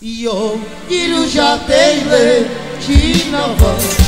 Io Iruja Teile Chinava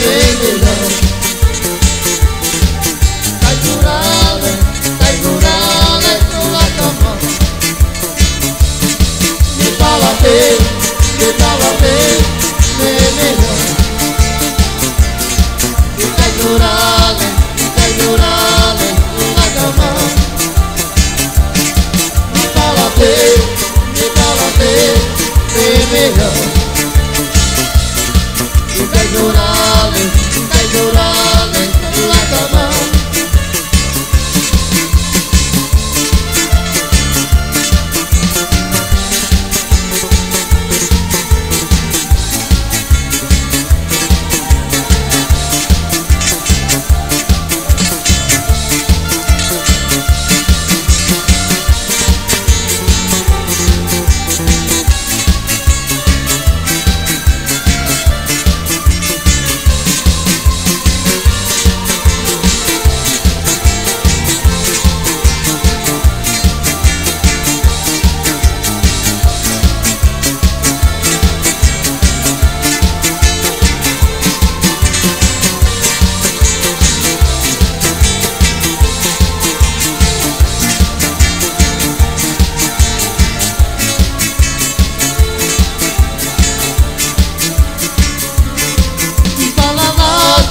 balalate,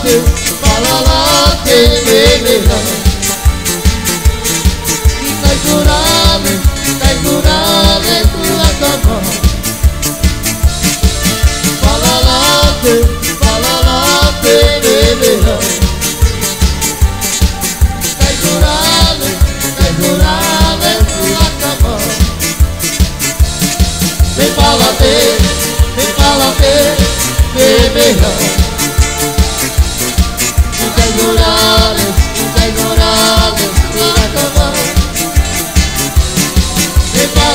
Balalate, balalate, bebega Stai giurale, stai giurale sulla cama Balalate, balalate, bebega Stai giurale, stai giurale sulla cama Me fala te, me fala te, bebega Stai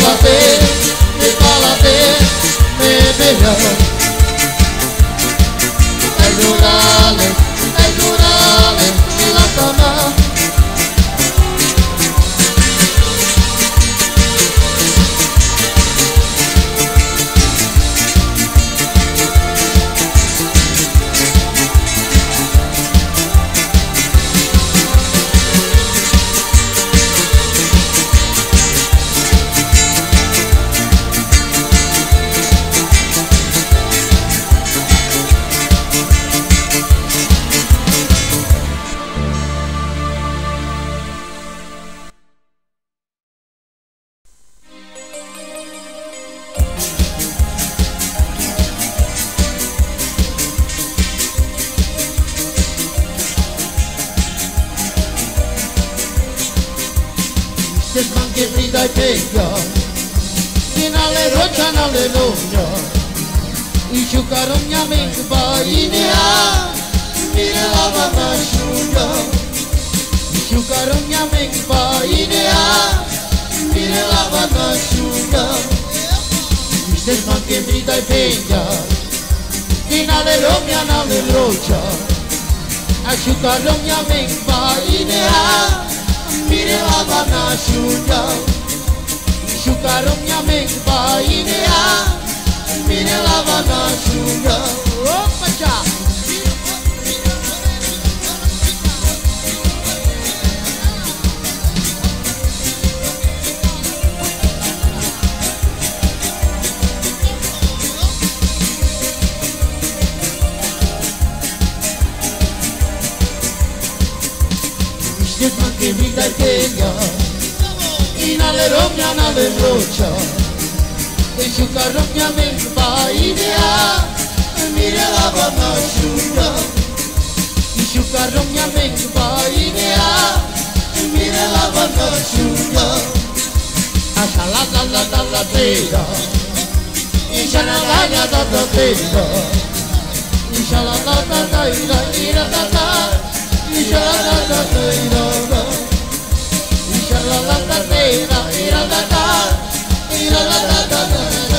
Me fala te, me fala te, bebega Stai giurale, stai giurale Just monkey breed I take ya Din ale rotan ale I ya mink ba inia Mira la baba shuya I ya mink ba inia Mira la baba shuya Just monkey breed I take ya ale lumya na le rocha I ya mink ba inia tirava na chuta Enxugaram minha mente pra idear. Me levava na chuta Opa, oh, tchau! de brucia Deixa o carro que a Mire vai bana szuka Te szuka równia chuva Deixa o carro que a Asza vai la la la la tega chuva la la la la la tega Isha la la la la la la da la Isha la la la la la la Isha la la la la la la la la.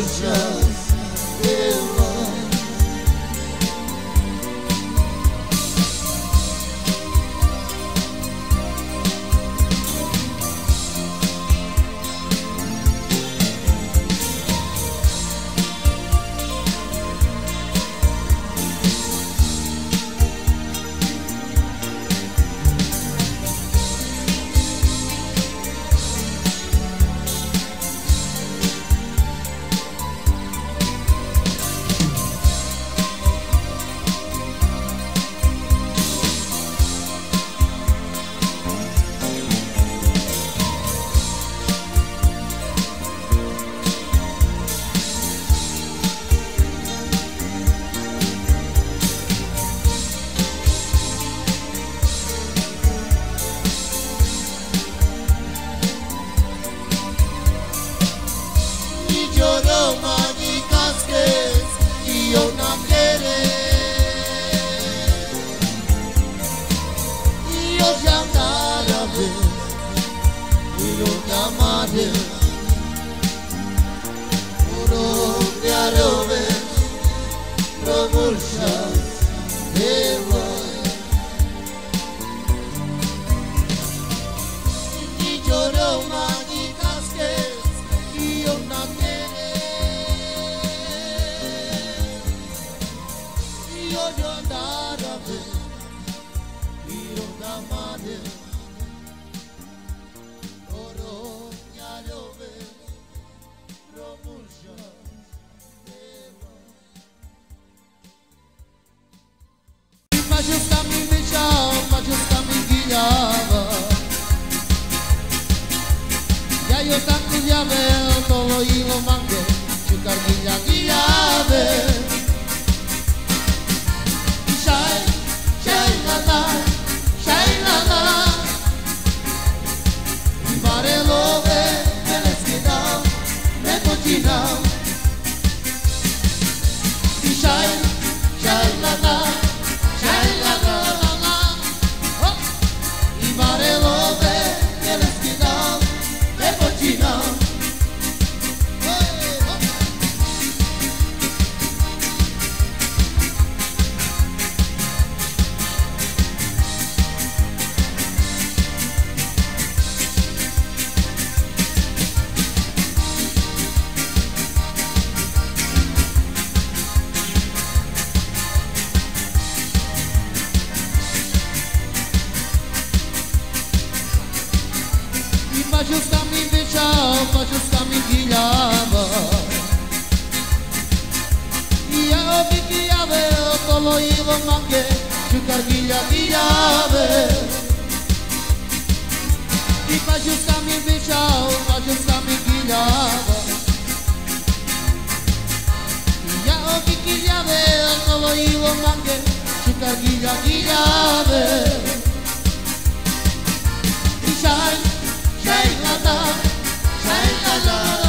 ocean. solo iba mangue Chukar gila gilabe Ti pashus kami bishau Pashus kami gilaba Ya o ki gilabe Solo iba mangue Chukar gila gilabe Shine, shine la la, shine la la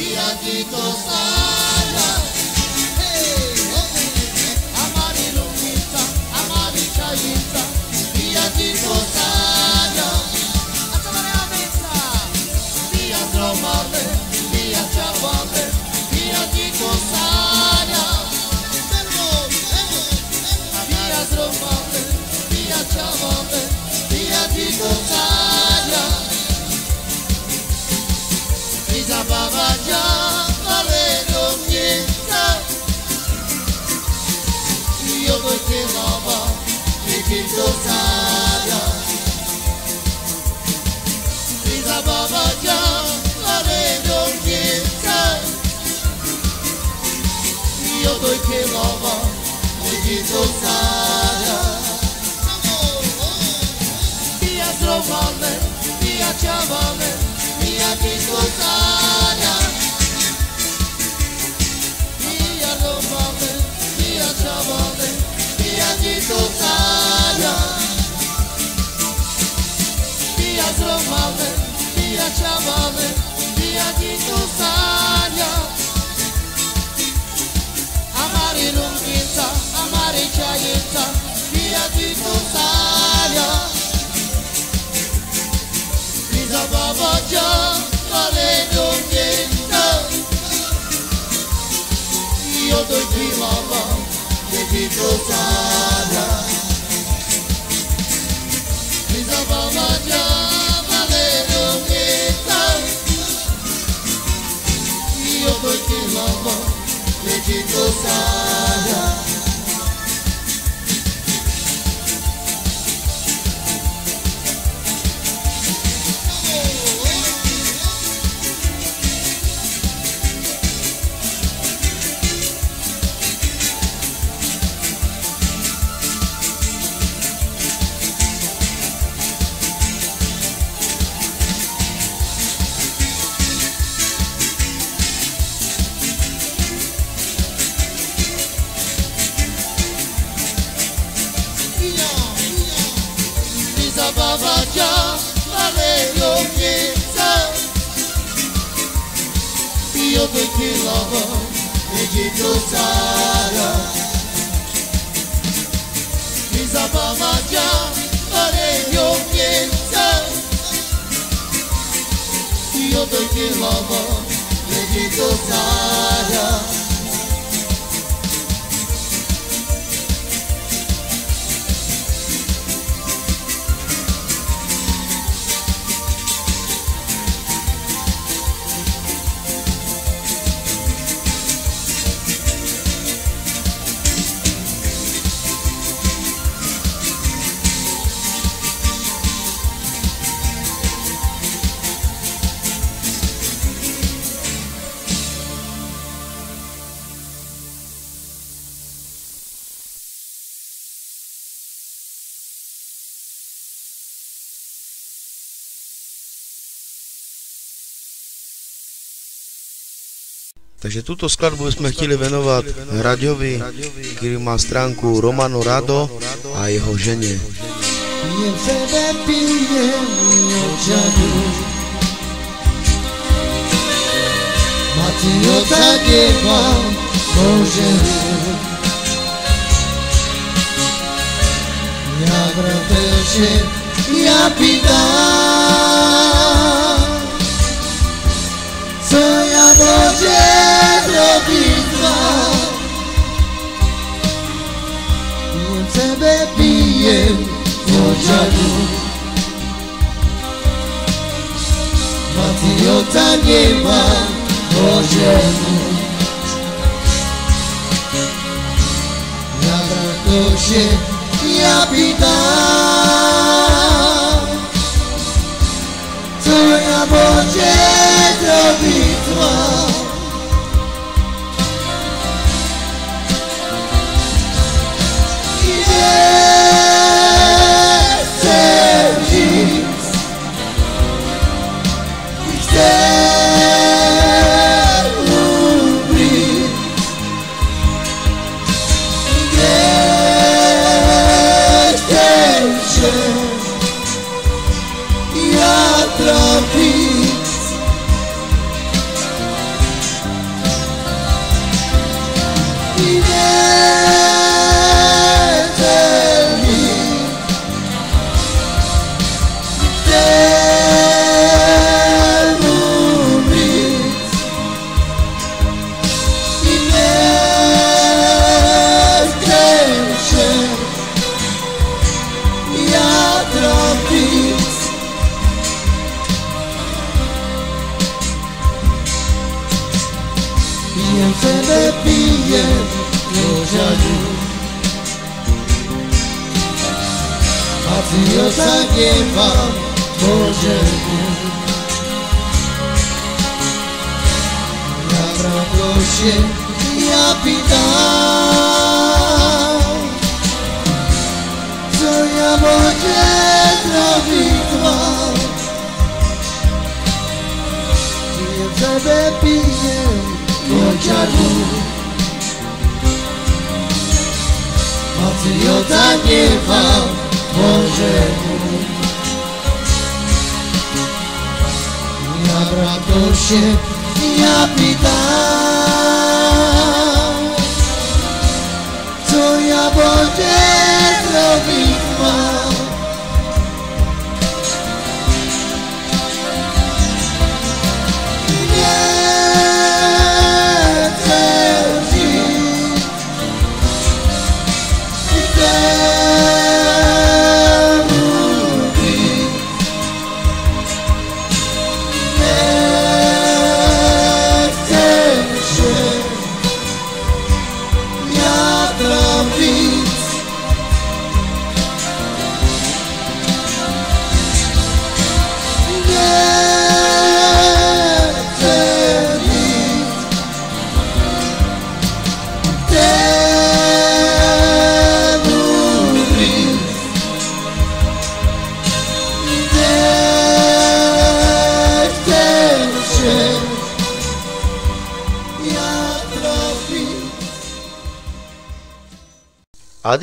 διακύτωσα tosaya Via trovale, via chavale, via discosana. Via trovale, via chavale, via discosana. Via trovale, via chavale, via discosana. Amare non pinta, amare chayeta, via discosana. Lisa Baba John, valendo niente. Io doi ti lava, e ti tosana. Lisa Baba John, valendo niente. Io doi ti lava, e ti tosana. Lisa Baba John, valendo niente. Io doi ti lavo, e ti tosana. Lisa Baba John, valendo niente. Takže tuto skladbu jsme chtěli věnovat Raďovi, který má stránku Romano Rado a jeho ženě. Bože vida. się ja pytam Co ja mogę zrobić wam? Nie sobie piję Chociażu Mocy Jota nie wam Boże. Mój Ja brato Soy a Boyer.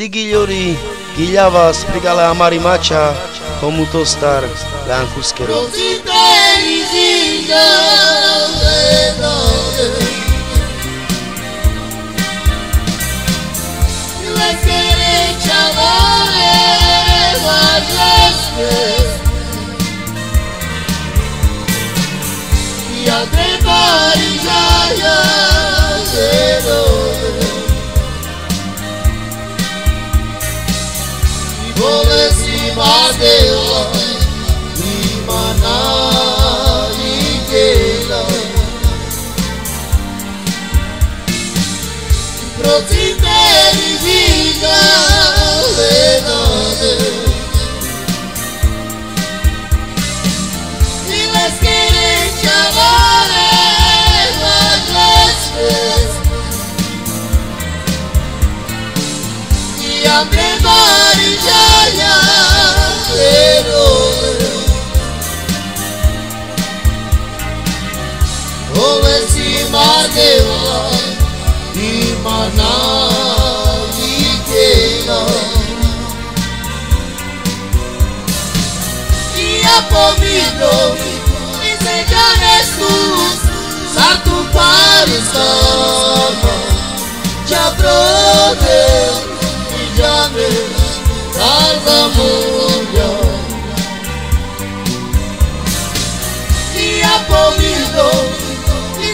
Triguillori, giliava, Prigala Marimacha, Homutostar, Lancusquero. Rosita Elisinda, Ia de Paris, ia de Londra Imana Igela Protiteri Viga Lenade madewa imana ikena Iapomino Iseja Jesus Satu parisama Jabrode Ijame Kazamunya Iapomino Iseja Jesus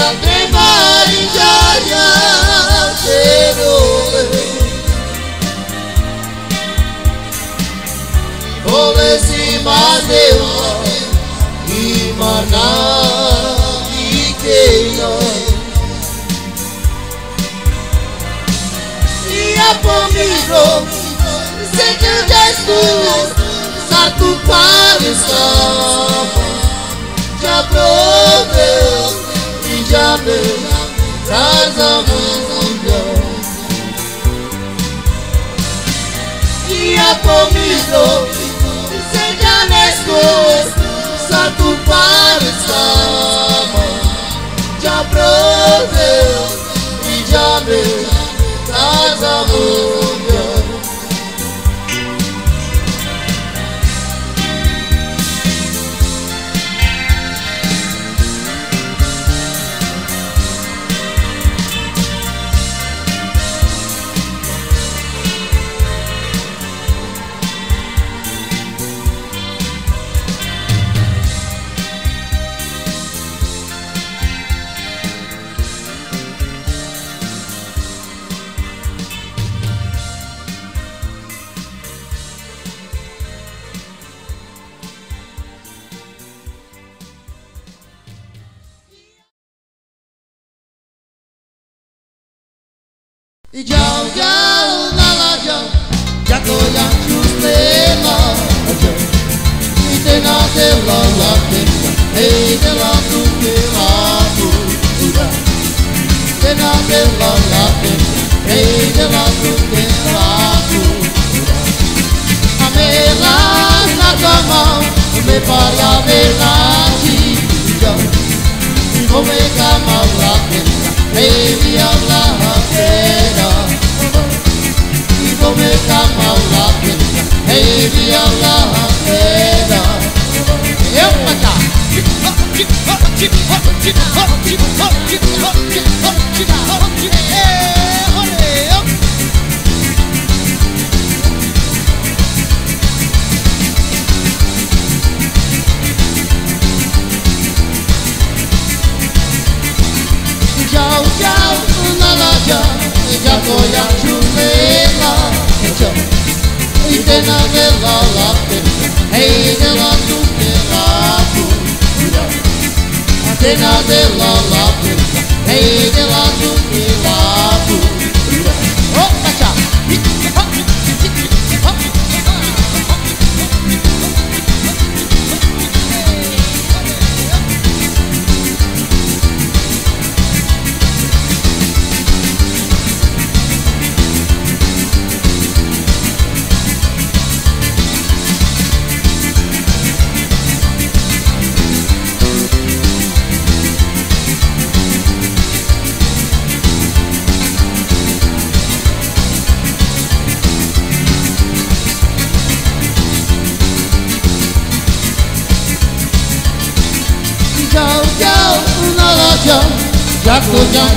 parisama Jabrode Ijame Kazamunya Madewa imana ikeya Iapomiro Seja Jesus Satu parisama Jabrode Ijame Kazamunya Iapomiro Seja Jesus Satu parisama Jabrode Ijame Kazamunya Jauh jauh nala Jago yang chustela jauh Ite na te la la te te la tu tu Te na te la la te te la tu tu Ame la na kama Me para me la chi jauh Come kama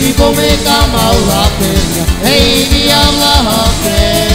people make a mouth of this. Hey, the Allah.